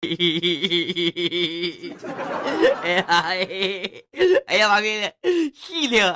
哎呀，哎呀妈逼的，细灵！